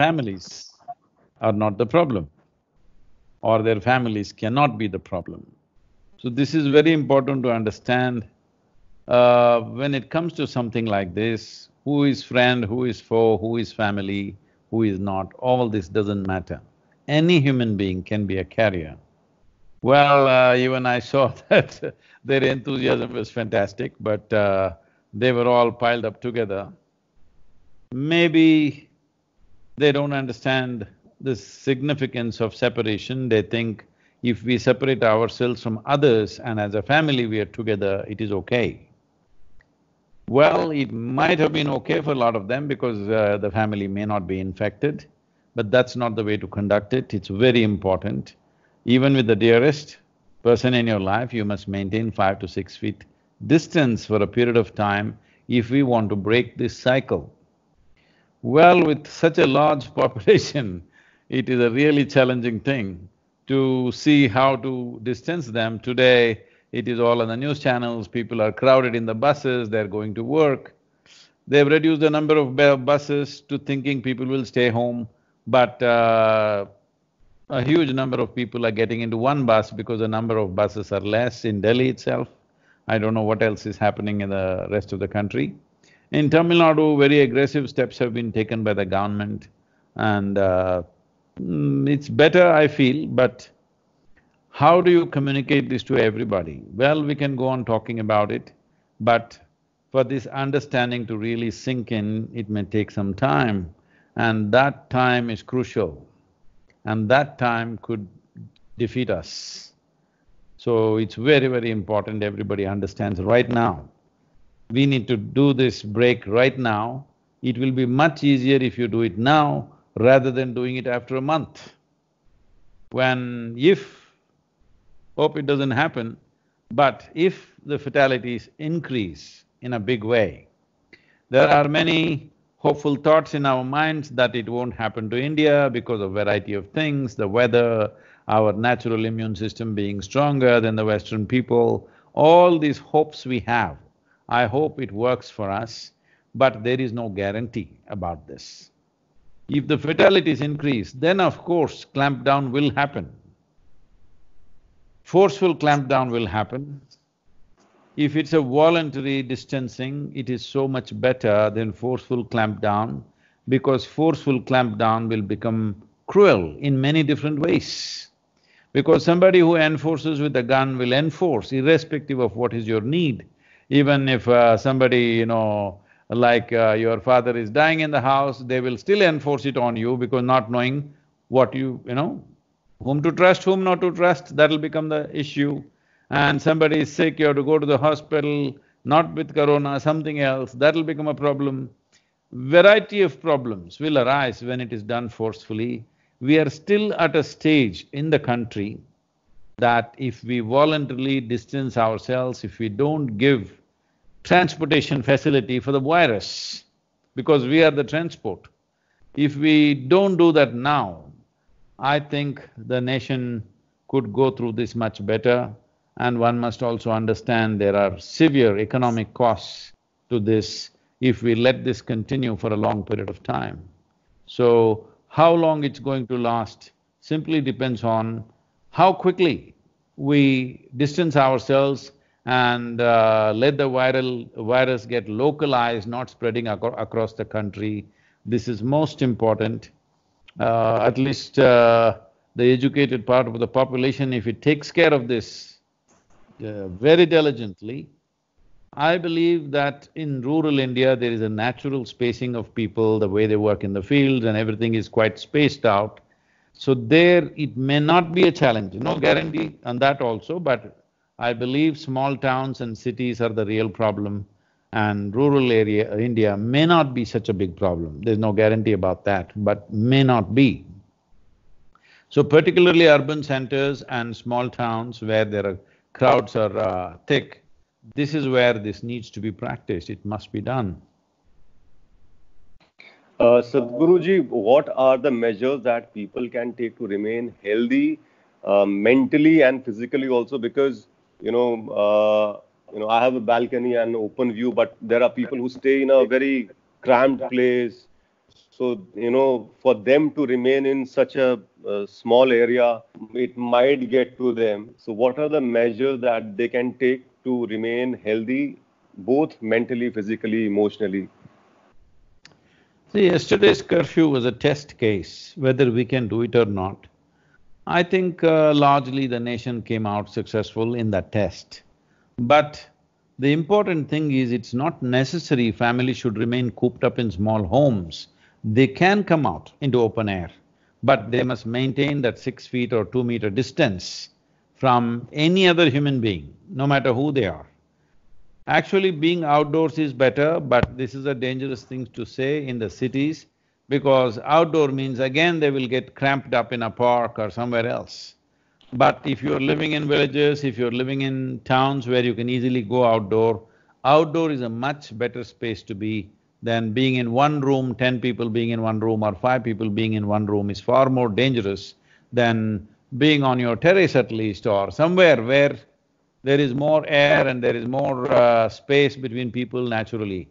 families are not the problem or their families cannot be the problem. So this is very important to understand. Uh, when it comes to something like this, who is friend, who is foe, who is family, who is not, all this doesn't matter. Any human being can be a carrier. Well, uh, even I saw that their enthusiasm was fantastic, but uh, they were all piled up together. Maybe they don't understand the significance of separation, they think if we separate ourselves from others and as a family we are together, it is okay. Well, it might have been okay for a lot of them because uh, the family may not be infected, but that's not the way to conduct it, it's very important. Even with the dearest person in your life, you must maintain five to six feet distance for a period of time if we want to break this cycle. Well, with such a large population, it is a really challenging thing to see how to distance them. Today, it is all on the news channels, people are crowded in the buses, they're going to work. They've reduced the number of buses to thinking people will stay home, but uh, a huge number of people are getting into one bus because the number of buses are less in Delhi itself. I don't know what else is happening in the rest of the country. In Tamil Nadu, very aggressive steps have been taken by the government and uh, Mm, it's better, I feel, but how do you communicate this to everybody? Well, we can go on talking about it, but for this understanding to really sink in, it may take some time, and that time is crucial, and that time could defeat us. So it's very, very important everybody understands right now. We need to do this break right now. It will be much easier if you do it now rather than doing it after a month. When if, hope it doesn't happen, but if the fatalities increase in a big way, there are many hopeful thoughts in our minds that it won't happen to India because of variety of things, the weather, our natural immune system being stronger than the Western people, all these hopes we have, I hope it works for us, but there is no guarantee about this. If the fatalities increase, then of course clampdown will happen. Forceful clampdown will happen. If it's a voluntary distancing, it is so much better than forceful clampdown because forceful clampdown will become cruel in many different ways. Because somebody who enforces with a gun will enforce irrespective of what is your need. Even if uh, somebody, you know, like uh, your father is dying in the house, they will still enforce it on you because not knowing what you… you know, whom to trust, whom not to trust, that'll become the issue. And somebody is sick, you have to go to the hospital, not with corona, something else, that'll become a problem. Variety of problems will arise when it is done forcefully. We are still at a stage in the country that if we voluntarily distance ourselves, if we don't give transportation facility for the virus, because we are the transport. If we don't do that now, I think the nation could go through this much better and one must also understand there are severe economic costs to this if we let this continue for a long period of time. So, how long it's going to last simply depends on how quickly we distance ourselves and uh, let the viral virus get localized, not spreading ac across the country. This is most important. Uh, at least uh, the educated part of the population, if it takes care of this uh, very diligently, I believe that in rural India there is a natural spacing of people, the way they work in the fields and everything is quite spaced out. So there it may not be a challenge, no guarantee on that also, but I believe small towns and cities are the real problem and rural area, India may not be such a big problem. There's no guarantee about that, but may not be. So particularly urban centers and small towns where there are crowds are uh, thick, this is where this needs to be practiced, it must be done. Uh, Sadhguruji, what are the measures that people can take to remain healthy uh, mentally and physically also? Because you know, uh, you know, I have a balcony and open view, but there are people who stay in a very cramped place. So, you know, for them to remain in such a, a small area, it might get to them. So, what are the measures that they can take to remain healthy, both mentally, physically, emotionally? See, yesterday's curfew was a test case, whether we can do it or not. I think uh, largely the nation came out successful in that test. But the important thing is it's not necessary families should remain cooped up in small homes. They can come out into open air, but they must maintain that six feet or two meter distance from any other human being, no matter who they are. Actually, being outdoors is better, but this is a dangerous thing to say in the cities because outdoor means again they will get cramped up in a park or somewhere else. But if you're living in villages, if you're living in towns where you can easily go outdoor, outdoor is a much better space to be than being in one room, ten people being in one room or five people being in one room is far more dangerous than being on your terrace at least or somewhere where there is more air and there is more uh, space between people naturally.